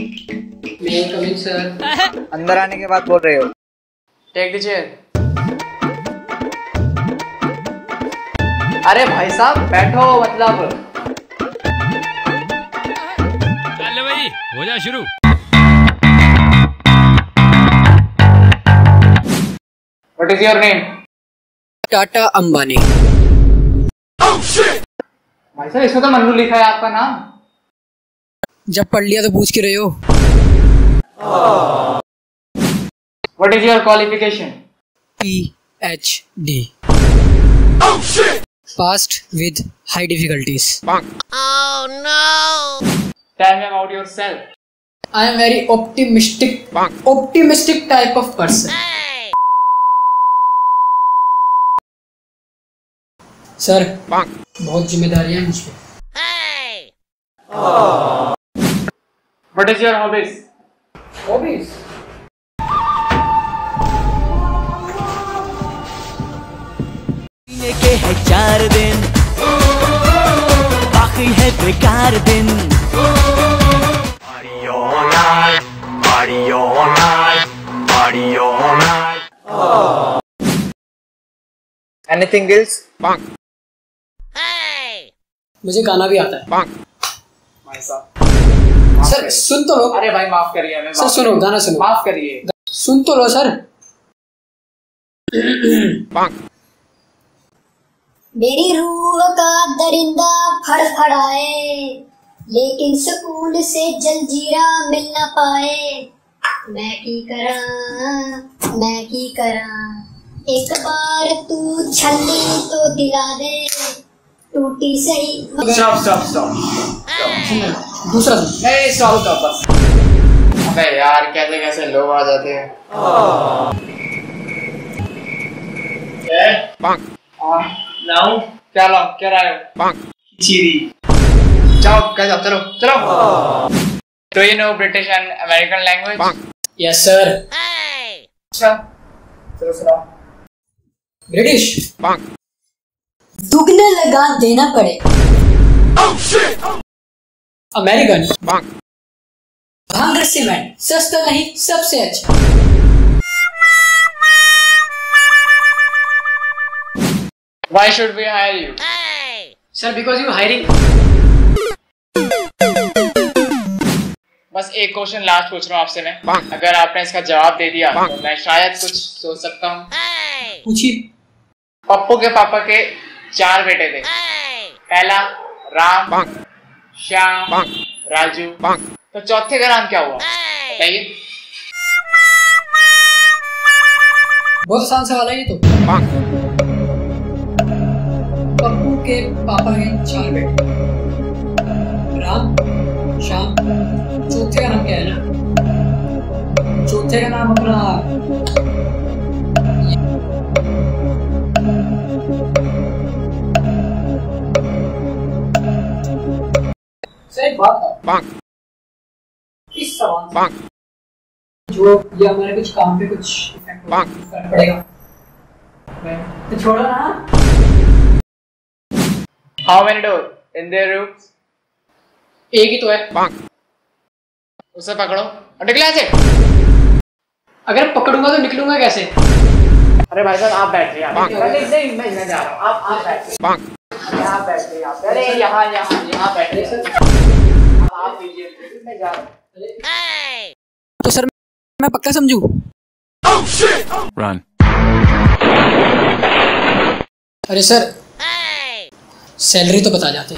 मे coming sir अंदर आने के बाद बोल रहे हो। टेक द चेयर अरे भाई साहब बैठो मतलब। चल भाई हो जा शुरू। What is your name Tata Ambani. भाई साहब इसमें तो मन्नू लिखा है आपका नाम। जब पढ़ लिया तो पूछ के रहे हो। What is your qualification P H D past with high difficulties tell me about yourself I am very optimistic optimistic type of person sir बहुत जिम्मेदारियाँ हैं मुझ पे। इज़ योर हॉबीज हॉबीज जीने के है चार दिन बाकी है बेकार दिन. एनीथिंग एल्स मुझे गाना भी आता है। भाई साहब सर सुन तो लो। अरे भाई माफ़ करिए हमें सर सुनो गाना सुनो। माफ़ करिए। सुन तो लो सर। मेरी रूह का दरिंदा फड़फड़ाए लेकिन सुकून से जलजीरा मिल न पाए। मैं की करा मैं की करा एक बार तू छल्ली तो दिला दे टूटी सही स्टॉप स्टॉप स्टॉप दूसरा सुन। नहीं स्टॉप स्टॉप बस। अबे यार कैसे कैसे लोग आ जाते हैं? लाऊं क्या लाऊं क्या लाए हो? चीरी जाओ कह जाओ चलो चलो। तो you know British and American language yes sir अच्छा। चलो सुनाओ ब्रिटिश दुगना लगा देना पड़े। अमेरिकन। भांगर सीमेंट सस्ता नहीं सबसे अच्छा। Why should we hire you sir because you hiring बस एक क्वेश्चन लास्ट पूछ रहा हूँ आपसे मैं। अगर आपने इसका जवाब दे दिया तो मैं शायद कुछ सोच सकता हूँ। पूछिए। पप्पू के पापा के चार बेटे थे। पहला राम श्याम राजू। तो चौथे का नाम क्या हुआ? बताइए। बहुत आसान सवाल है ये तो। पप्पू के पापा के चार बेटे। राम श्याम चौथे का नाम क्या है ना? चौथे का नाम अपना इस सवाल से जो ये हमारे कुछ काम पे कुछ इफ़ेक्ट पड़ेगा। तो छोड़ो ना। How many door in their rooms एक ही तो है। उसे पकड़ो। और निकले ऐसे अगर पकड़ूँगा तो निकलूँगा कैसे? अरे भाई साहब आप बैठ हैं नहीं मैं जा रहा हूँ। आप आप बैठ आप बैठ रहे आप। अरे यहाँ यहाँ यहाँ बैठ तो सर मैं पक्का समझू? रन अरे सर सैलरी तो बता जाते